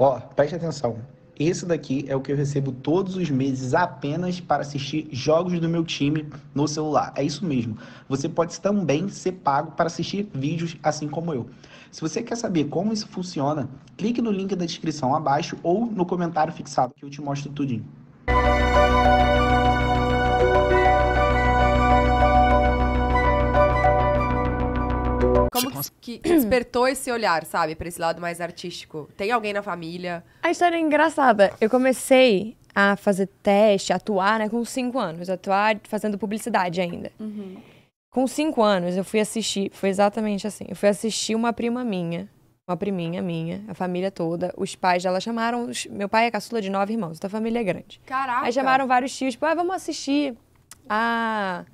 Ó, preste atenção. Esse daqui é o que eu recebo todos os meses apenas para assistir jogos do meu time no celular. É isso mesmo. Você pode também ser pago para assistir vídeos assim como eu. Se você quer saber como isso funciona, clique no link da descrição abaixo ou no comentário fixado que eu te mostro tudinho. Que, despertou esse olhar, sabe, pra esse lado mais artístico? Tem alguém na família? A história é engraçada. Eu comecei a fazer teste, atuar, né, com cinco anos. Atuar fazendo publicidade ainda. Com cinco anos, eu fui assistir, foi exatamente assim. Eu fui assistir uma prima minha, uma priminha minha, a família toda. Os pais dela chamaram. os- Meu pai é caçula de nove irmãos, então a família é grande. Caraca! Aí chamaram vários tios, tipo, ah, vamos assistir a,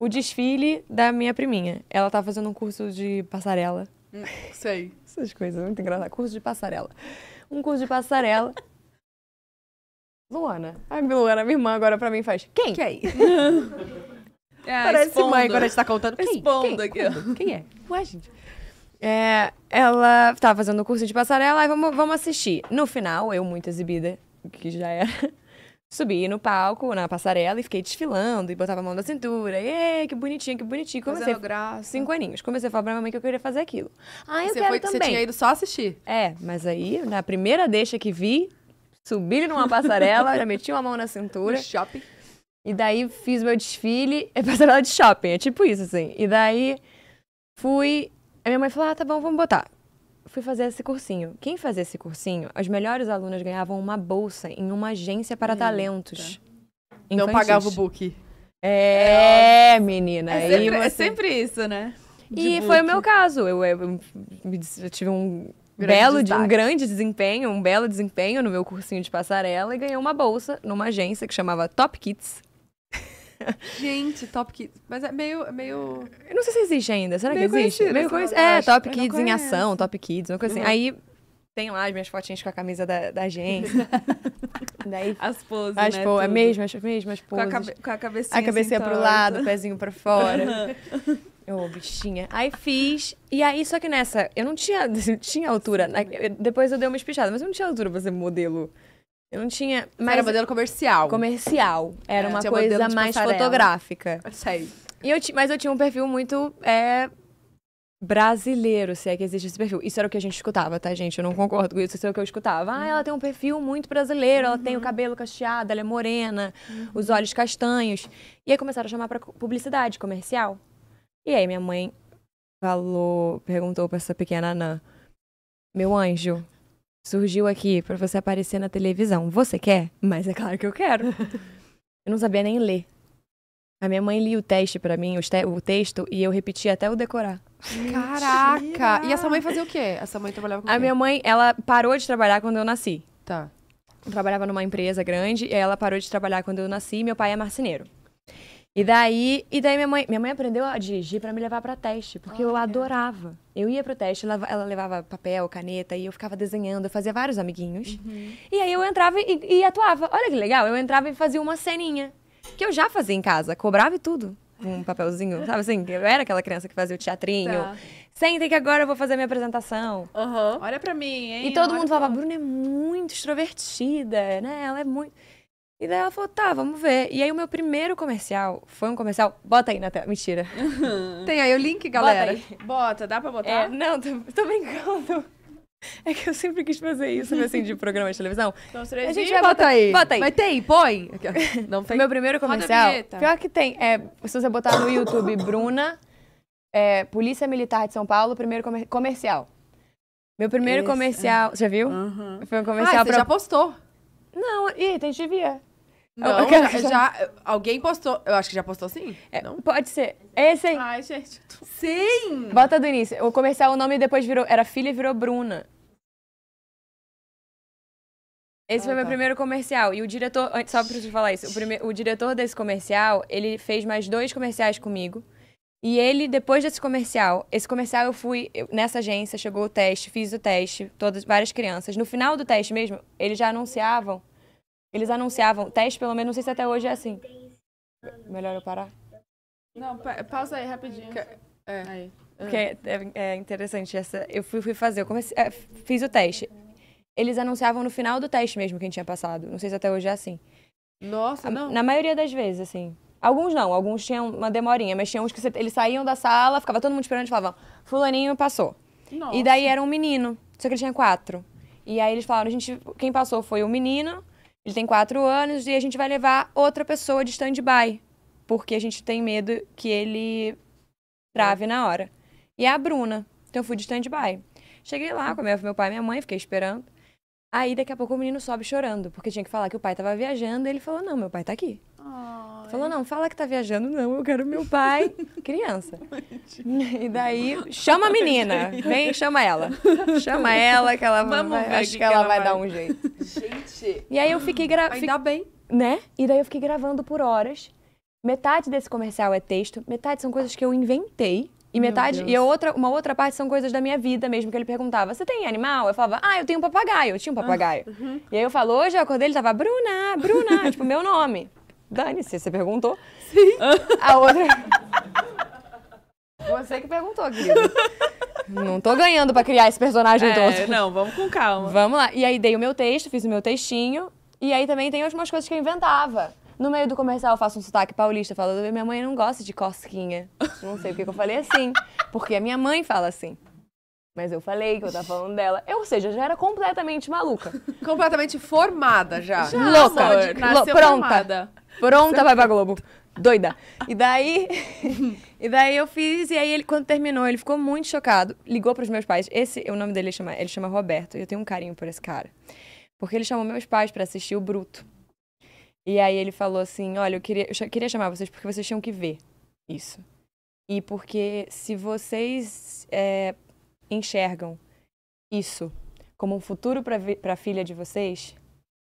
o desfile da minha priminha. Ela tá fazendo um curso de passarela. Sei. Essas coisas, muito engraçado. Curso de passarela. Um curso de passarela. Luana. Ai, Luana, minha irmã agora pra mim faz. Quem? Quem? É, Parece expondo. mãe quando a gente tá contando. Quem? Expondo Quem? aqui. Quando? Quem é? Ué, gente. É, ela tava fazendo o curso de passarela, aí vamos, vamos assistir. No final, eu muito exibida, que já era, subi no palco, na passarela, e fiquei desfilando, e botava a mão na cintura. E que bonitinho, que bonitinho. Comecei, Fazendo graça. cinco aninhos. Comecei a falar pra minha mãe que eu queria fazer aquilo. Ah, eu Você, quero foi, também. você tinha ido só assistir. É, mas aí, na primeira deixa que vi, subi numa passarela, já meti uma mão na cintura. No shopping. E daí fiz meu desfile, é passarela de shopping, é tipo isso, assim. E daí fui. A minha mãe falou: ah, tá bom, vamos botar. Fui fazer esse cursinho. Quem fazia esse cursinho, as melhores alunas ganhavam uma bolsa em uma agência para talentos. Não infantis. pagava o book. É, menina. É sempre, é você- sempre isso, né? E De foi o book. meu caso. Eu, eu, eu tive um Grande belo, de- um grande desempenho, um belo desempenho no meu cursinho de passarela e ganhei uma bolsa numa agência que chamava Top Kids. Gente, Top Kids. Mas é meio. é meio... Eu não sei se existe ainda. Será Meio que existe? Meio conhecido. É. Top Eu Kids em ação, Top Kids, uma coisa assim. Uhum. Aí tem lá as minhas fotinhas com a camisa da, da agência. Daí As poses, as né? tudo. mesmas, as mesmas Com a, poses. cabe com a cabecinha A cabecinha assim, pro torta. lado, o pezinho pra fora. Ô, bichinha. Aí fiz. E aí, só que nessa, eu não tinha, não tinha altura. Eu- Depois eu dei uma espichada, mas eu não tinha altura pra ser modelo. Eu não tinha. Mas era modelo comercial. comercial. Era É, uma coisa mais passarela. fotográfica. Sei. E eu ti- mas eu tinha um perfil muito é, brasileiro, se é que existe esse perfil. Isso era o que a gente escutava, tá, gente? Eu não concordo com isso, isso é o que eu escutava. Ah, ela tem um perfil muito brasileiro, ela tem o cabelo cacheado, ela é morena, os olhos castanhos. E aí começaram a chamar pra publicidade comercial. E aí minha mãe falou, perguntou pra essa pequena Anã, meu anjo, surgiu aqui pra você aparecer na televisão. Você quer? Mas é claro que eu quero. eu não sabia nem ler. A minha mãe lia o teste pra mim, te- o texto, e eu repetia até o decorar. Caraca! E essa mãe fazia o quê? Essa mãe trabalhava com o A quê? minha mãe, ela parou de trabalhar quando eu nasci. Tá. Eu trabalhava numa empresa grande, e aí ela parou de trabalhar quando eu nasci, e meu pai é marceneiro. E daí, e daí minha mãe, minha mãe aprendeu a dirigir pra me levar pra teste, porque eu adorava. Eu ia pro teste, ela, ela levava papel, caneta, e eu ficava desenhando, eu fazia vários amiguinhos. E aí eu entrava e, e atuava. Olha que legal, eu entrava e fazia uma ceninha. Que eu já fazia em casa, cobrava e tudo. Um papelzinho, sabe assim? Eu era aquela criança que fazia o teatrinho. Tá. Sentem que agora eu vou fazer a minha apresentação. Aham. Olha pra mim, hein? E todo Olha mundo pra- falava, Bruna é muito extrovertida, né? Ela é muito. E daí ela falou, tá, vamos ver. E aí o meu primeiro comercial foi um comercial. Bota aí na tela. Mentira. Tem aí o link, galera. Bota aí. Bota, dá pra botar? É, não, tô, tô brincando. É que eu sempre quis fazer isso, assim, de programa de televisão. Então, os A três gente vai Bota aí. Bota aí. Mas tem, põe. Não O tem. meu primeiro comercial. Pior que tem. É, se você botar no YouTube, Bruna, é, Polícia Militar de São Paulo, primeiro comer- comercial. Meu primeiro Esse, comercial. Você já viu? Aham. Foi um Ah, comercial você pra. já postou. Não, ih, tem devia. Não, já, já- Alguém postou. Eu acho que já postou sim. É, Não? Pode ser. Esse aí. Ai, gente. tô- Sim! Bota do início. O comercial, o nome depois virou. Era filha e virou Bruna. Esse Ah, foi meu tá. primeiro comercial. E o diretor. Só preciso falar isso. O, prime- o diretor desse comercial, ele fez mais dois comerciais comigo. E ele, depois desse comercial, esse comercial eu fui eu- nessa agência, chegou o teste, fiz o teste, todas, várias crianças. No final do teste mesmo, eles já anunciavam. Eles anunciavam, teste pelo menos, não sei se até hoje é assim. Melhor eu parar? Não, pa- pausa aí rapidinho. É. Aí. Porque é, é interessante essa. Eu fui, fui fazer, eu comecei, é, fiz o teste. eles anunciavam no final do teste mesmo quem tinha passado. Não sei se até hoje é assim. Nossa, A- não. Na maioria das vezes, assim. Alguns não, alguns tinham uma demorinha, mas tinha uns que você- eles saíam da sala, ficava todo mundo esperando e falavam, fulaninho passou. Nossa. E daí era um menino, só que ele tinha quatro. E aí eles falaram, a gente, quem passou foi o menino, ele tem quatro anos, e a gente vai levar outra pessoa de stand-by. Porque a gente tem medo que ele trave na hora. E é a Bruna. Então eu fui de stand-by. Cheguei lá, com meu pai e minha mãe, fiquei esperando. Aí daqui a pouco o menino sobe chorando, porque tinha que falar que o pai tava viajando, e ele falou, não, meu pai tá aqui. Ai. Falou, não, fala que tá viajando, não, eu quero meu pai. Criança. E daí, chama a menina. Vem, chama ela. Chama ela, que ela Vamos vai, ver acho que que, que ela, ela vai, vai. dar um jeito. Gente, E aí eu fiquei gravando, ainda bem. né? E daí eu fiquei gravando por horas. Metade desse comercial é texto, metade são coisas que eu inventei. E metade, e a outra, uma outra parte são coisas da minha vida mesmo, que ele perguntava: Você tem animal? Eu falava: Ah, eu tenho um papagaio. Eu tinha um papagaio. E aí eu falo: Hoje eu acordei, ele tava Bruna, Bruna, tipo, meu nome. Dane-se, você perguntou? Sim. A outra. Você que perguntou, querido. Não tô ganhando pra criar esse personagem É, todo. não, vamos com calma. Vamos lá. E aí dei o meu texto, fiz o meu textinho. E aí também tem algumas coisas que eu inventava. No meio do comercial eu faço um sotaque paulista, falando, minha mãe não gosta de cosquinha. Não sei porque que eu falei assim. Porque a minha mãe fala assim. Mas eu falei que eu tava falando dela. Eu, ou seja, já era completamente maluca. Completamente formada já. louca. Amor, pronta. formada. Pronta, vai pra Globo. Doida. E daí, e daí eu fiz, e aí ele, quando terminou, ele ficou muito chocado. Ligou pros meus pais. Esse, o nome dele ele chama, ele chama Roberto. E eu tenho um carinho por esse cara. Porque ele chamou meus pais pra assistir o Bruto. E aí ele falou assim: olha, eu queria, eu queria chamar vocês porque vocês tinham que ver isso. E porque se vocês é, enxergam isso como um futuro vi- pra filha de vocês,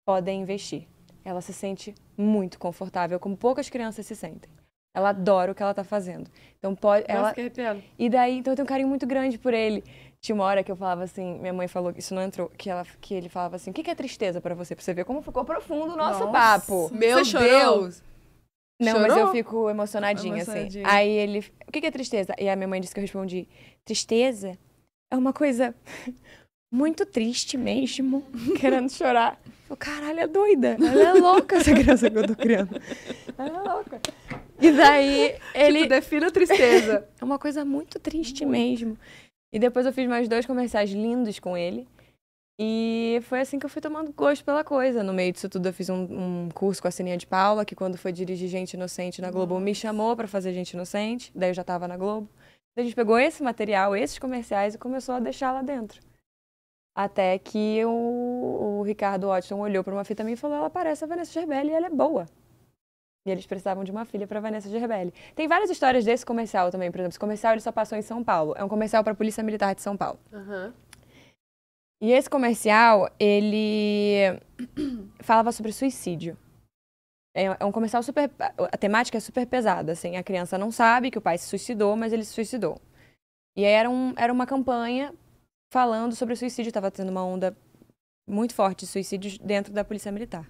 podem investir. Ela se sente muito confortável, como poucas crianças se sentem. Ela adora o que ela tá fazendo. Então pode. Nossa, Ela, que arrepiando. e daí, então eu tenho um carinho muito grande por ele. Tinha uma hora que eu falava assim, minha mãe falou, isso não entrou, que, ela, que ele falava assim, o que, que é tristeza pra você? Pra você ver como ficou profundo o nosso Nossa. papo. Meu Você chorou? Deus. Não, mas Chorou? eu fico emocionadinha, assim. Emocionadinha. Aí ele, o que, que é tristeza? E a minha mãe disse que eu respondi, tristeza é uma coisa muito triste mesmo, querendo chorar. Eu, caralho, é doida. Ela é louca, essa criança que eu tô criando. Ela é louca. E daí, ele... Tipo, defina a tristeza. É uma coisa muito triste mesmo. E depois eu fiz mais dois comerciais lindos com ele. E foi assim que eu fui tomando gosto pela coisa. No meio disso tudo, eu fiz um, um curso com a Sininha de Paula, que quando foi dirigir Gente Inocente na Globo, me chamou pra fazer Gente Inocente. Daí eu já tava na Globo. Daí a gente pegou esse material, esses comerciais, e começou a deixar lá dentro. Até que o, o Ricardo Watson olhou pra uma fita minha e falou: ela parece a Vanessa Gerbelli e ela é boa. E eles precisavam de uma filha para Vanessa Gerbelli. Tem várias histórias desse comercial também, por exemplo. Esse comercial ele só passou em São Paulo. É um comercial para a Polícia Militar de São Paulo. Aham. E esse comercial, ele falava sobre suicídio. É é um comercial super. A temática é super pesada, assim. A criança não sabe que o pai se suicidou, mas ele se suicidou. E aí era, um, era uma campanha falando sobre suicídio. Estava tendo uma onda muito forte de suicídios dentro da Polícia Militar.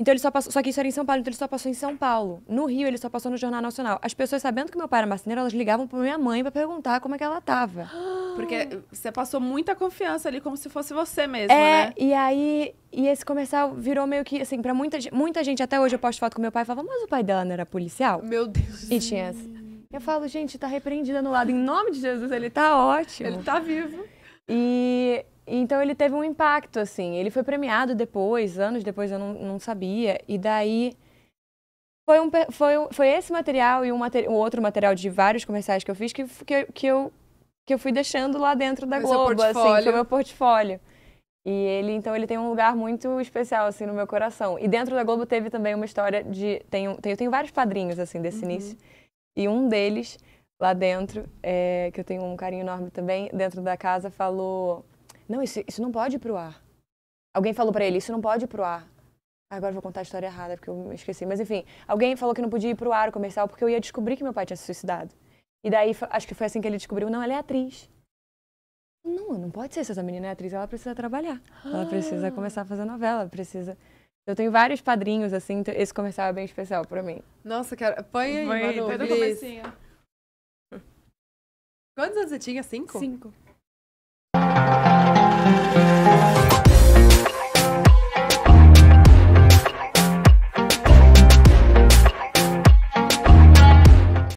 Então ele só passou. Só que isso era em São Paulo, então ele só passou em São Paulo. No Rio, ele só passou no Jornal Nacional. As pessoas, sabendo que meu pai era marceneiro, elas ligavam pra minha mãe pra perguntar como é que ela tava. Porque você passou muita confiança ali, como se fosse você mesmo, É, né? e aí, e esse comercial virou meio que, assim, pra muita, muita gente, até hoje eu posto foto com meu pai e falava, mas o pai dela não era policial? Meu Deus. E tinha essa. Eu falo, gente, tá repreendida no lado, em nome de Jesus, ele tá ótimo. Ele tá vivo. E então ele teve um impacto, assim. Ele foi premiado depois, anos depois eu não, não sabia. E daí foi, um, foi, foi esse material e um, materi- um outro material de vários comerciais que eu fiz que, que, que, eu, que eu fui deixando lá dentro da Globo, assim, foi meu portfólio. E ele, então, ele tem um lugar muito especial, assim, no meu coração. E dentro da Globo teve também uma história de... Tem, tem, eu tenho vários padrinhos, assim, desse início. E um deles, lá dentro, é, que eu tenho um carinho enorme também, dentro da casa, falou... Não, isso, isso não pode ir pro ar. Alguém falou pra ele, isso não pode ir pro ar. Ah, Agora eu vou contar a história errada, porque eu me esqueci. Mas enfim, alguém falou que não podia ir pro ar o comercial porque eu ia descobrir que meu pai tinha se suicidado. E daí, acho que foi assim que ele descobriu, não, ela é atriz. Não, não pode ser, se essa menina é atriz, ela precisa trabalhar. Ela precisa começar a fazer novela, precisa... Eu tenho vários padrinhos, assim, então esse comercial é bem especial pra mim. Nossa, cara. Põe aí, Manu, do please. comecinho. Quantos anos você tinha? Cinco? Cinco.